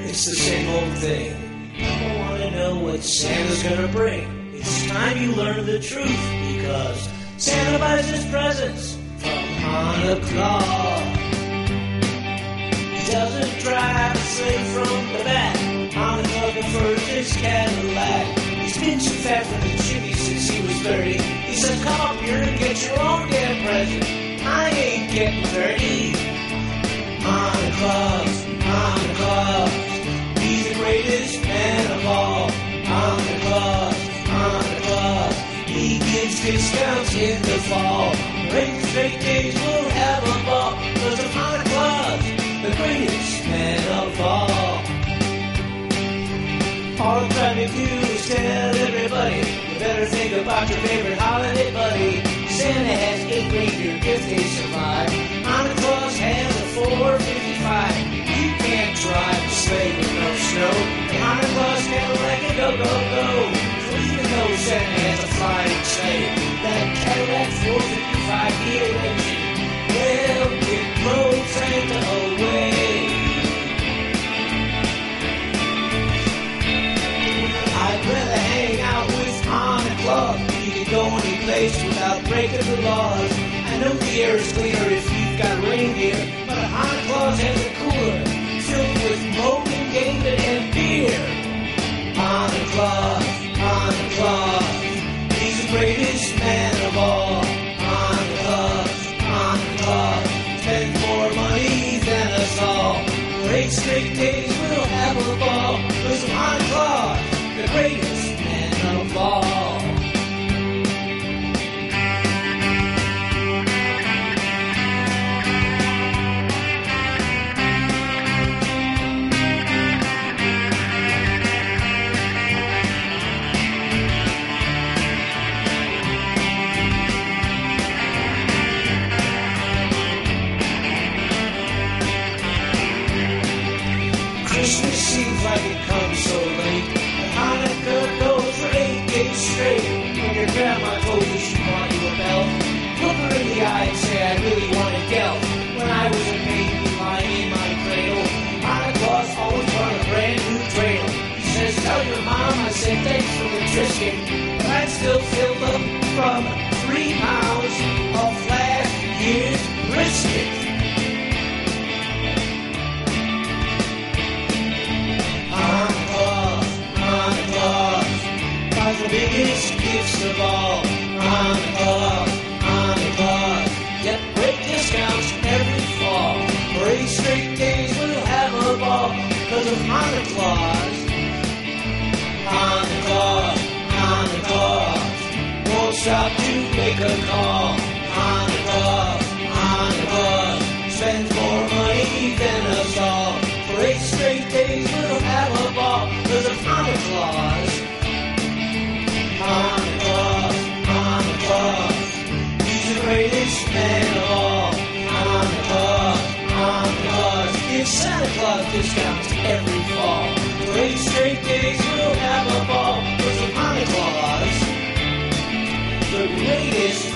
it's the same old thing. People want to know what Santa's gonna bring. It's time you learn the truth because Santa buys his presents from Hanuklaus. He doesn't drive a sleigh from the back. Hanuklaus prefers his Cadillac. He's been too fat for the chimney since he was 30. He said, come up here and get your own damn present. I ain't getting 30. Hanuklaus, greatest man of all. Hanuklaus, Hanuklaus, he gives discounts in the fall. Eight straight days we'll have a ball, cause of Hanuklaus, the greatest man of all. All I'm trying to do is tell everybody, you better think about your favorite holiday buddy. Santa has eight reindeer if they. Place without breaking the laws. I know the air is cleaner if you've got reindeer, but a Santa Claus has a cooler filled with Mogen, David, and beer. Santa Claus, Santa Claus, he's the greatest man of all. Santa Claus, Santa Claus, spends more money than us all. Eight straight days we'll have a ball. Cause Santa Claus, the greatest man of all. Christmas seems like it comes so late. But Hanukkah goes for eight days straight. When your grandma told you she bought you a belt, look her in the eye and say, I really want a. When I was a baby lying in my cradle, Santa Claus always brought a brand new dreidel. He says, tell your mom I said thanks for the Triscuit, but I'm still filled up from three pounds gifts of all. Santa Claus, Santa Claus, get great discounts every fall. For eight straight days we'll have a ball because of Santa Claus. Santa Claus, Santa Claus, won't stop to make a call. Claus, Santa Claus discounts every fall. For eight straight days we'll have a ball because of Santa Claus, the greatest